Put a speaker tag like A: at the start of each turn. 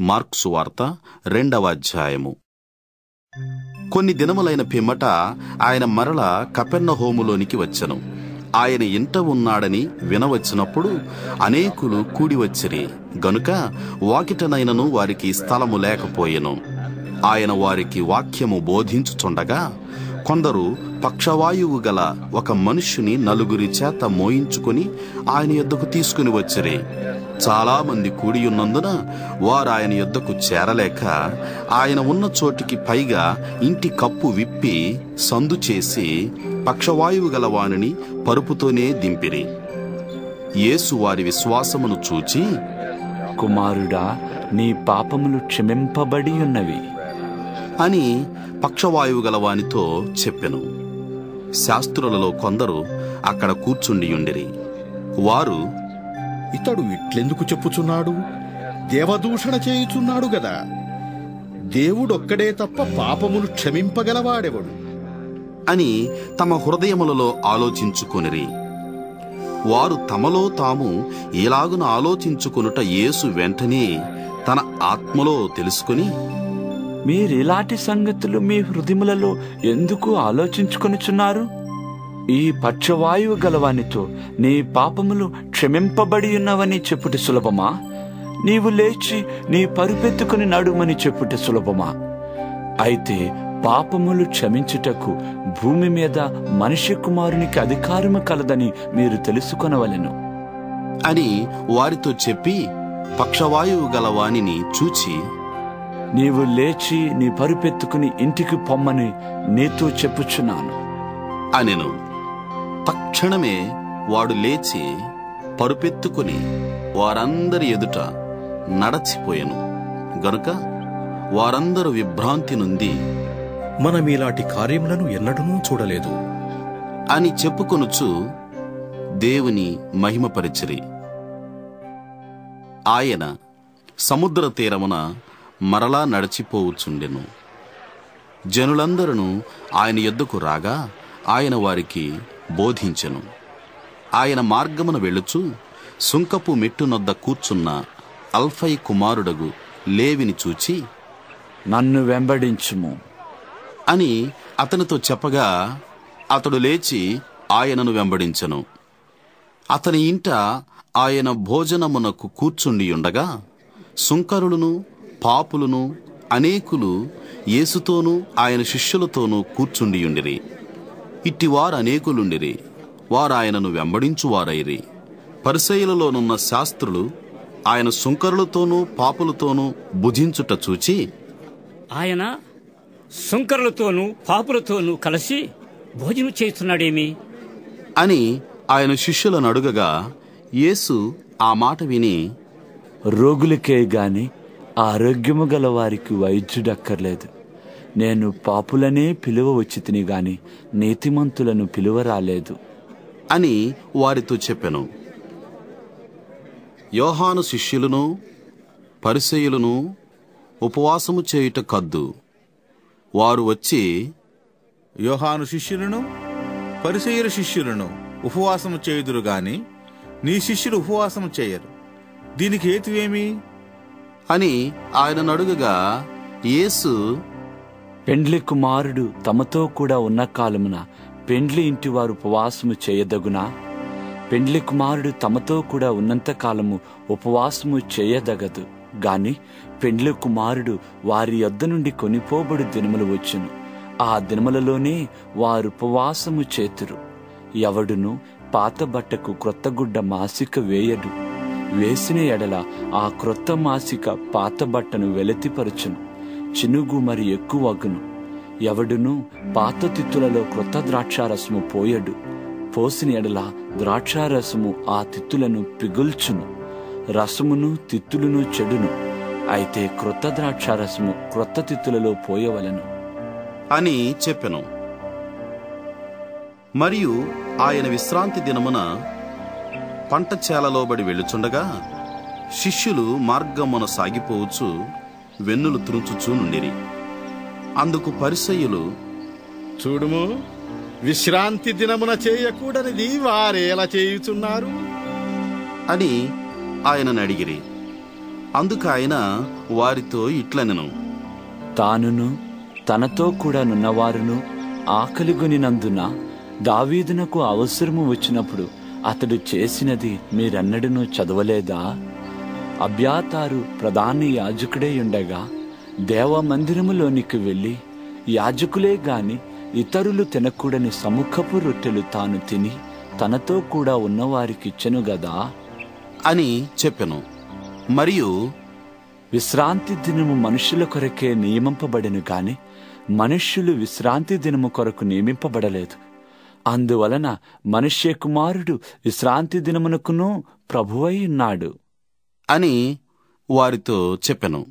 A: Marks వార్త రెండవ అధ్యాయము. కొన్ని దినములైన పిమ్మట ఆయన మరల కపెర్నహోములోనికి వచ్చెను. ఆయన ఇంట ఉన్నాడని వినవచ్చినప్పుడు అనేకులు కూడివచ్చిరి. గనుక వాకిటనైనను వారికి స్థలము లేకపోయెను. ఆయన వారికి వాక్యము బోధించుచుండగా కొందరు పక్షవాయువు గల ఒక మనుష్యుని నలుగురి చేత మోయించుకుని ఆయన యొద్దకు తీసుకుని వచ్చిరి. చాలా మంది కూడి ఉన్నందున వారు ఆయన యొద్దకు చేరలేక ఆయన ఉన్న చోటికి పైగా ఇంటి కప్పు విప్పి సందు చేసి పక్షవాయువు గల వానిని పరుపుతోనే దింపిరి. యేసు వారి విశ్వాసమును చూచి
B: కుమారుడా నీ పాపములు క్షమింపబడి ఉన్నవి
A: అని పక్షవాయువు గల వానితో చెప్పెను. శాస్త్రులలో కొందరు అక్కడ కూర్చుండియుండిరి. వారు
C: ఇతడు ఇట్లెందుకు చెప్పుచున్నాడు? దేవదూషణ చేయుచున్నాడు గదా. దేవుడొక్కడే తప్ప పాపములు క్షమింపగలవాడెవడు?
A: అని తమ హృదయములలో ఆలోచించుకొనిరి. వారు తమలో తాము ఇలాగున ఆలోచించుకొనుట యేసు వెంటనే తన ఆత్మలో తెలుసుకుని
B: మీరిలాంటి సంగతులు మీ హృదయములలో ఎందుకు ఆలోచించుకొనుచున్నారు? ఈ పక్షవాయువు గలవానితో నీ పాపములు క్షమింపబడి ఉన్నవని చెప్పుట సులభమా? నీవు లేచి నీ పరుపెత్తుకుని నడుమని చెప్పుట సులభమా? అయితే పాపములు క్షమించుటకు భూమి మీద మనిషి కుమారునికి అధికారము కలదని మీరు తెలుసుకొనవలెను.
A: అని వారితో చెప్పి పక్షవాయువు గల వానిని చూచి
B: నీవు లేచి నీ పరుపెత్తుకుని ఇంటికి పొమ్మని నీతో చెప్పుచున్నాను.
A: అనెను. తక్షణమే వాడు లేచి పరుపెత్తుకుని వారందరి ఎదుట నడచిపోయెను. గనుక వారందరూ విభ్రాంతి నుండి
C: మనమీలాంటి కార్యములను ఎన్నడూ చూడలేదు.
A: అని చెప్పుకొనుచు దేవుని మహిమపరిచిరి. ఆయన సముద్ర తీరమున మరలా నడిచిపోవుచుండెను. జనులందరూ ఆయన యొద్దకు రాగా ఆయన వారికి బోధించెను. ఆయన మార్గమున వెళ్ళుచు సుంకపు మెట్టునొద్ద కూర్చున్న అల్ఫై కుమారుడగు లేవిని చూచి
B: నన్ను వెంబడించుము.
A: అని అతనితో చెప్పగా అతడు లేచి ఆయనను వెంబడించెను. అతని ఇంట ఆయన భోజనమునకు కూర్చుండి ఉండగా సుంకరులను పాపులను అనేకులు యేసుతోనూ ఆయన శిష్యులతోనూ కూర్చుండియుండిరి. ఇట్టివారు అనేకులుండిరి. వారు ఆయనను వెంబడించువారైరి. పరిసయులలోనున్న శాస్త్రులు ఆయన సుంకరులతోనూ పాపులతోనూ భుజించుట చూచి
D: ఆయన సుంకరులతోనూ పాపులతోనూ కలిసి భోజనం చేస్తున్నాడేమి?
A: అని ఆయన శిష్యులను అడుగగా యేసు ఆ మాట విని
B: రోగులకే గాని ఆరోగ్యము గల వారికి వైద్యుడక్కర్లేదు నేను పాపులనే పిలువ వచ్చి తిని గాని నీతిమంతులను పిలువ రాలేదు
A: అని వారితో చెప్పెను. యోహాను శిష్యులను పరిసయులను ఉపవాసము చేయుట కద్దు. వారు వచ్చి
E: యోహాను శిష్యులను పరిసయ్యుల శిష్యులను ఉపవాసము చేయుదురు గాని నీ శిష్యులు ఉపవాసము చేయరు. దీనికి హేతువేమి?
A: అని ఆయన అడుగగా యేసు
B: పెండ్లి కుమారుడు తమతో కూడా ఉన్న కాలమున పెండ్లి ఇంటి వారు ఉపవాసము చేయదగునా? పెండ్లి కుమారుడు తమతో కూడా ఉన్నంత కాలము ఉపవాసము చేయదగదు. గాని పెండ్లి కుమారుడు వారి యొద్ద నుండి కొనిపోబడి దినములు వచ్చును. ఆ దినములలోనే వారు ఉపవాసము చేతురు. ఎవడును పాత బట్టకు క్రొత్త గుడ్డ మాసిక వేయడు వేసిన ఎడల ఆ క్రొత్త మాసిక పాత బట్టను వెలతిపరచును. చినుగు మరి ఎక్కువగును. ఎవడును పాత తిత్తులలో క్రొత్త ద్రాక్షారసము పోయడు. పోసిన ఎడల ద్రాక్షారసము ఆ తిత్తులను పిగుల్చును. రసమును తిత్తులను చెడును. అయితే క్రొత్త ద్రాక్షారసము క్రొత్త తిత్తులలో పోయవలను.
A: అని చెప్పెను. మరియు ఆయన విశ్రాంతి దినమున పంట చేలలోబడి వెళ్ళుచుండగా శిష్యులు మార్గమున సాగిపోవచ్చు వెన్నులు త్రుంచుచూ నుండిరి. అందుకు పరిసయ్యులు
C: చూడుము విశ్రాంతి దినమున చేయకూడనిది వారేలా చేయుచున్నారు?
A: అని ఆయనను అడిగిరి. అందుకు ఆయన వారితో ఇట్లనెను.
B: తానును తనతో కూడా నున్నవారును ఆకలిగొనినందున దావీదునకు అవసరము వచ్చినప్పుడు అతడు చేసినది మీరెన్నడూ చదవలేదా? అబ్యాతారు ప్రధాన యాజకుడే ఉండగా దేవమందిరములోనికి వెళ్ళి యాజకులే గాని ఇతరులు తినకూడని సముఖపు రొట్టెలు తాను తిని తనతో కూడా ఉన్నవారికిచ్చెను గదా?
A: అని చెప్పెను. మరియు
B: విశ్రాంతి దినము మనుషుల కొరకే నియమింపబడెను కాని మనుష్యులు విశ్రాంతి దినము కొరకు నియమింపబడలేదు. అందువలన మనుష్య కుమారుడు విశ్రాంతి దినమునకును ప్రభువై ఉన్నాడు.
A: అని వారితో చెప్పెను.